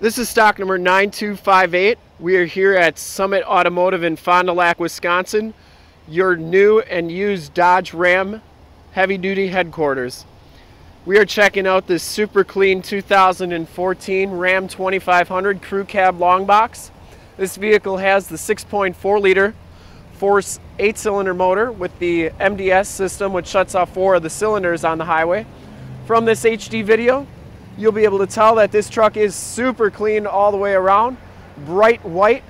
This is stock number 9258. We are here at Summit Automotive in Fond du Lac, Wisconsin, your new and used Dodge Ram heavy duty headquarters. We are checking out this super clean 2014 Ram 2500 Crew Cab Long Box. This vehicle has the 6.4 liter Force 8 cylinder motor with the MDS system which shuts off four of the cylinders on the highway. From this HD video, you'll be able to tell that this truck is super clean all the way around. Bright white,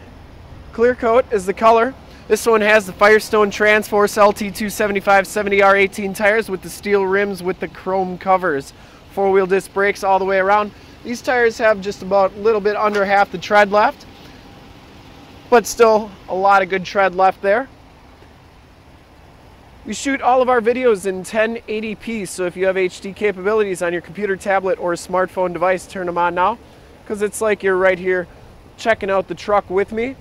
clear coat is the color. This one has the Firestone Transforce LT275 70R18 tires with the steel rims with the chrome covers. Four-wheel disc brakes all the way around. These tires have just about a little bit under half the tread left, but still a lot of good tread left there. We shoot all of our videos in 1080p, so if you have HD capabilities on your computer, tablet, or smartphone device, turn them on now, because it's like you're right here checking out the truck with me.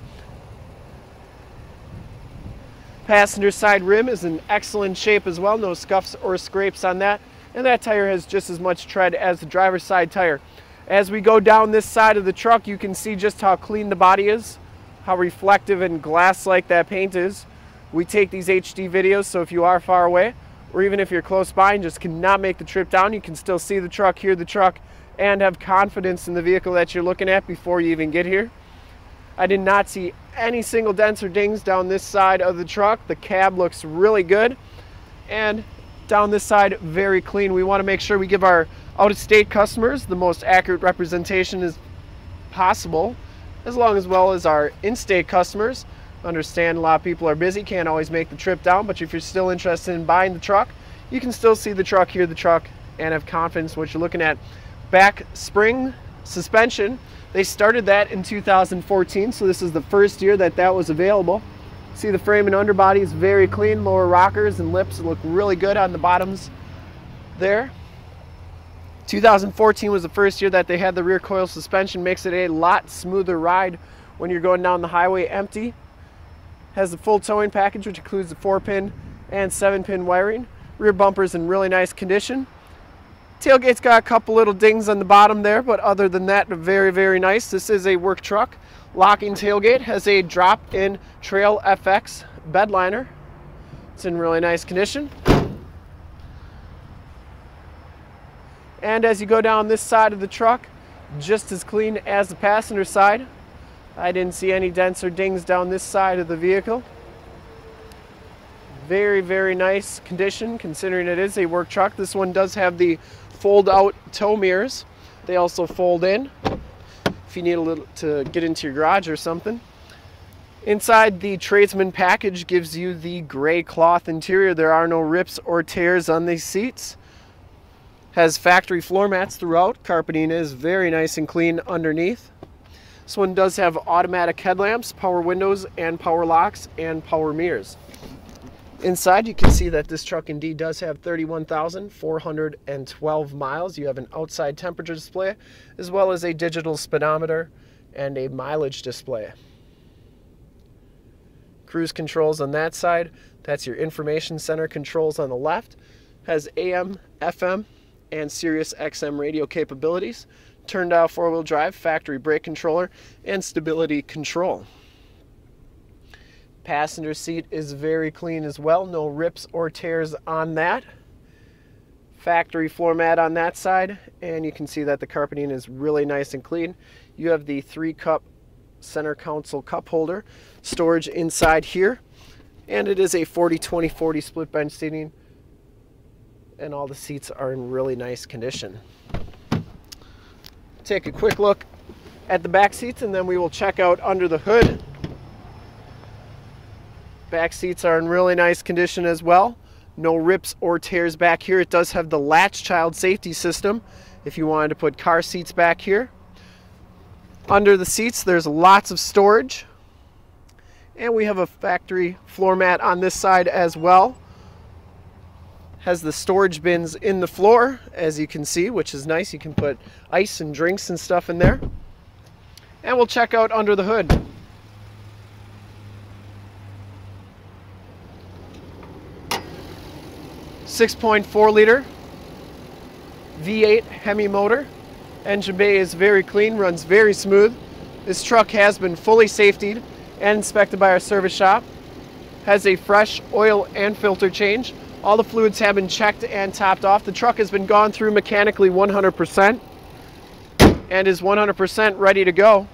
Passenger side rim is in excellent shape as well, no scuffs or scrapes on that, and that tire has just as much tread as the driver's side tire. As we go down this side of the truck, you can see just how clean the body is, how reflective and glass-like that paint is. We take these HD videos, so if you are far away, or even if you're close by and just cannot make the trip down, you can still see the truck, hear the truck, and have confidence in the vehicle that you're looking at before you even get here. I did not see any single dents or dings down this side of the truck. The cab looks really good. And down this side, very clean. We want to make sure we give our out-of-state customers the most accurate representation as possible, as long as well as our in-state customers. Understand a lot of people are busy, can't always make the trip down, but if you're still interested in buying the truck, you can still see the truck, hear the truck, and have confidence what you're looking at. Back spring suspension, they started that in 2014, so this is the first year that that was available. See the frame and underbody is very clean, lower rockers and lips look really good on the bottoms there. 2014 was the first year that they had the rear coil suspension, makes it a lot smoother ride when you're going down the highway empty has the full towing package, which includes the 4-pin and 7-pin wiring. Rear bumper's in really nice condition. Tailgate's got a couple little dings on the bottom there, but other than that, very, very nice. This is a work truck. Locking tailgate has a drop-in Trail FX bed liner. It's in really nice condition. And as you go down this side of the truck, just as clean as the passenger side. I didn't see any dents or dings down this side of the vehicle. Very, very nice condition considering it is a work truck. This one does have the fold out tow mirrors. They also fold in if you need a little to get into your garage or something. Inside the tradesman package gives you the gray cloth interior. There are no rips or tears on these seats. Has factory floor mats throughout. Carpeting is very nice and clean underneath. This one does have automatic headlamps, power windows, and power locks, and power mirrors. Inside, you can see that this truck indeed does have 31,412 miles. You have an outside temperature display, as well as a digital speedometer and a mileage display. Cruise controls on that side. That's your information center controls on the left. Has AM, FM, and Sirius XM radio capabilities turned dial four-wheel drive, factory brake controller, and stability control. Passenger seat is very clean as well, no rips or tears on that. Factory floor mat on that side, and you can see that the carpeting is really nice and clean. You have the three cup center console cup holder, storage inside here, and it is a 40-20-40 split bench seating, and all the seats are in really nice condition take a quick look at the back seats and then we will check out under the hood. Back seats are in really nice condition as well. No rips or tears back here. It does have the latch child safety system if you wanted to put car seats back here. Under the seats there's lots of storage. And we have a factory floor mat on this side as well has the storage bins in the floor, as you can see, which is nice. You can put ice and drinks and stuff in there. And we'll check out under the hood. Six point four liter V8 Hemi motor Engine bay is very clean, runs very smooth. This truck has been fully safetied and inspected by our service shop. Has a fresh oil and filter change. All the fluids have been checked and topped off. The truck has been gone through mechanically 100% and is 100% ready to go.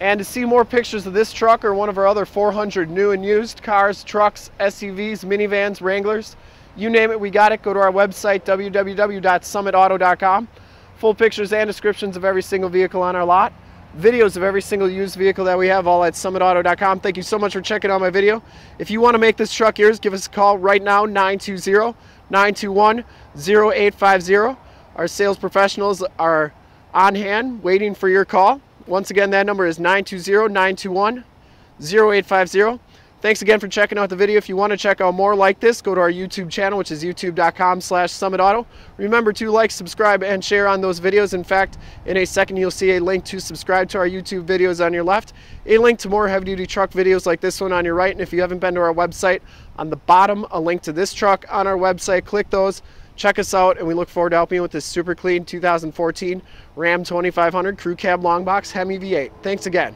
And to see more pictures of this truck or one of our other 400 new and used cars, trucks, SUVs, minivans, Wranglers, you name it, we got it. Go to our website, www.summitauto.com. Full pictures and descriptions of every single vehicle on our lot. Videos of every single used vehicle that we have, all at summitauto.com. Thank you so much for checking out my video. If you want to make this truck yours, give us a call right now, 920 921 0850. Our sales professionals are on hand waiting for your call. Once again, that number is 920-921-0850. Thanks again for checking out the video. If you want to check out more like this, go to our YouTube channel, which is youtube.com slash summitauto. Remember to like, subscribe, and share on those videos. In fact, in a second, you'll see a link to subscribe to our YouTube videos on your left, a link to more heavy-duty truck videos like this one on your right, and if you haven't been to our website, on the bottom, a link to this truck on our website. Click those. Check us out, and we look forward to helping you with this super clean 2014 Ram 2500 Crew Cab Long Box Hemi V8. Thanks again.